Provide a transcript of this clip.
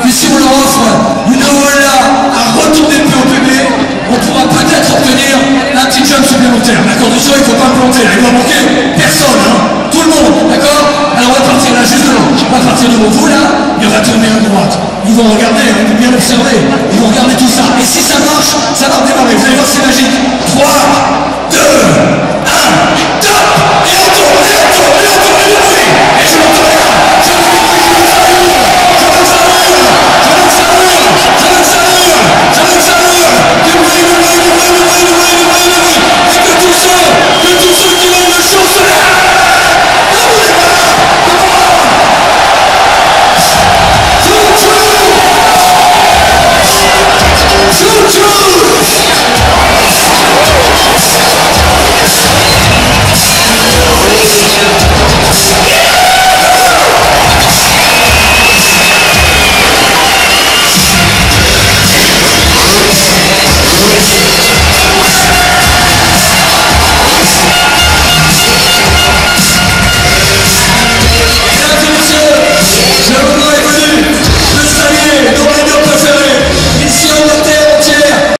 Puis si on leur offre une OLA à retourner le POPB, on pourra peut-être obtenir un petit jump supplémentaire. D'accord Du il ne faut pas me planter là, il va manquer personne, hein Tout le monde, d'accord? Alors on va partir là, juste justement. On va partir devant vous là, et on va tourner à droite. Ils vont regarder, hein, ils vont bien observer. Ils vont regarder tout ça. Et si ça marche,